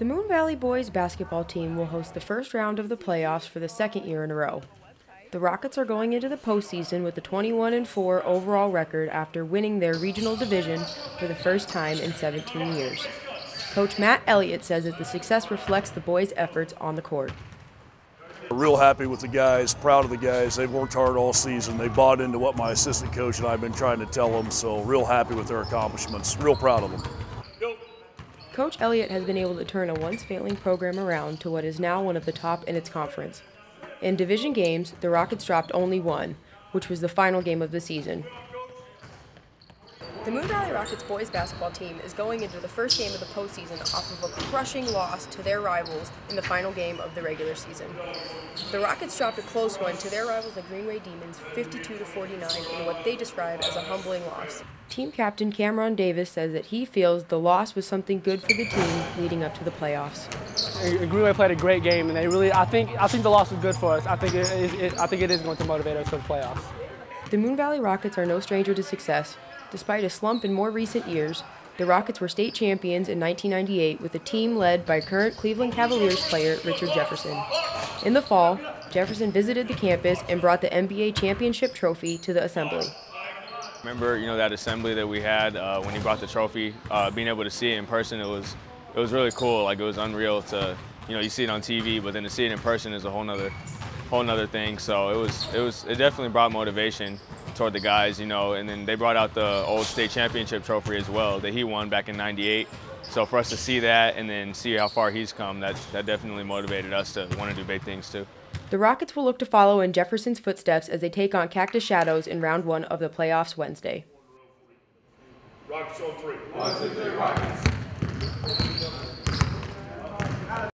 The Moon Valley boys basketball team will host the first round of the playoffs for the second year in a row. The Rockets are going into the postseason with a 21 and 4 overall record after winning their regional division for the first time in 17 years. Coach Matt Elliott says that the success reflects the boys' efforts on the court. Real happy with the guys, proud of the guys. They've worked hard all season. They bought into what my assistant coach and I have been trying to tell them, so real happy with their accomplishments. Real proud of them. Coach Elliott has been able to turn a once failing program around to what is now one of the top in its conference. In division games, the Rockets dropped only one, which was the final game of the season. The Moon Valley Rockets boys basketball team is going into the first game of the postseason off of a crushing loss to their rivals in the final game of the regular season. The Rockets dropped a close one to their rivals, the Greenway Demons, 52 to 49, in what they describe as a humbling loss. Team captain Cameron Davis says that he feels the loss was something good for the team leading up to the playoffs. Greenway played a great game, and they really, I think, I think the loss was good for us. I think it, it, I think it is going to motivate us for the playoffs. The Moon Valley Rockets are no stranger to success. Despite a slump in more recent years, the Rockets were state champions in 1998 with a team led by current Cleveland Cavaliers player Richard Jefferson. In the fall, Jefferson visited the campus and brought the NBA championship trophy to the assembly. Remember, you know, that assembly that we had uh, when he brought the trophy, uh, being able to see it in person, it was, it was really cool. Like it was unreal to, you know, you see it on TV, but then to see it in person is a whole nother, whole nother thing. So it was, it was, it definitely brought motivation toward the guys, you know, and then they brought out the old state championship trophy as well that he won back in 98. So for us to see that and then see how far he's come, that, that definitely motivated us to want to do big things too. The Rockets will look to follow in Jefferson's footsteps as they take on Cactus Shadows in round one of the playoffs Wednesday. Rockets on three. One, two, three, Rockets.